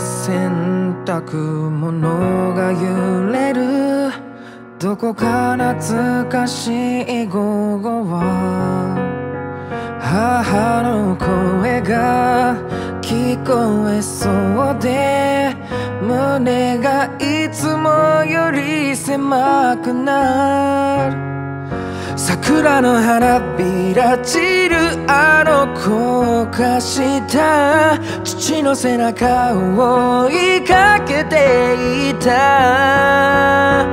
洗濯物が揺れる。どこか懐かしい午後は。母の声が聞こえそうで胸がいつもより狭くなる。桜の花びら散るあの高架下父の背中を追いかけていた。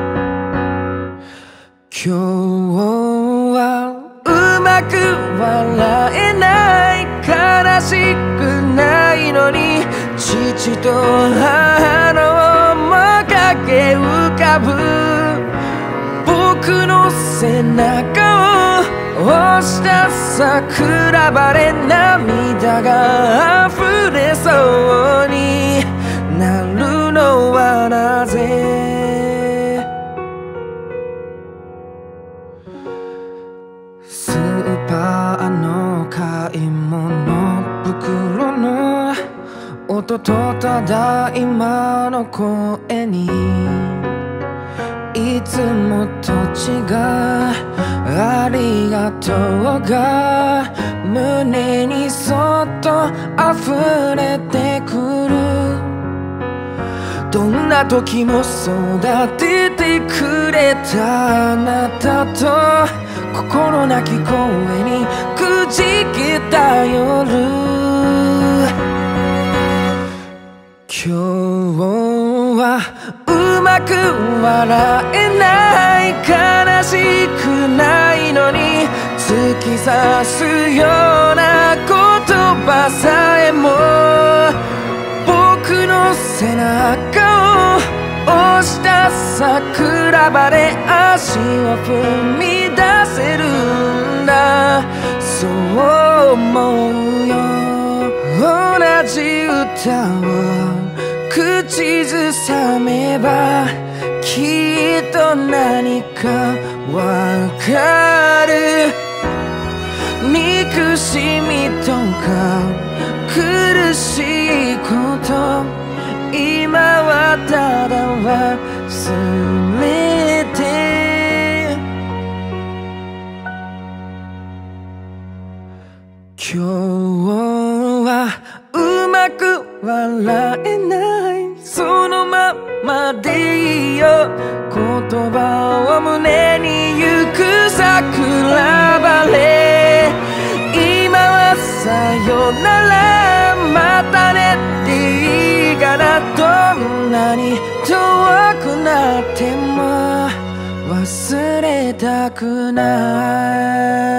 今日はうまく笑えない悲しくないのに父と母の面影浮かぶ。僕の背中を押した桜晴れ涙が溢れそうになるのはなぜ？スーパーの買い物袋の音とただ今の声に。いつもと違う。ありがとうが胸にそっと溢れてくる。どんな時も育ててくれたあなたと心なき声にくじけた夜。今日はまく笑えない悲しくないのに突き刺すような言葉さえも僕の背中を押した桜晴れ足を踏み出せるんだそう思うよ同じ歌を口ずさめばきっと何かわかる。憎しみとか苦しいこと。今はただ忘れて。今日はうまく笑いまでいいよ。言葉を胸に行く桜晴れ。今はさよならまたねっていいからどんなに遠くなっても忘れたくない。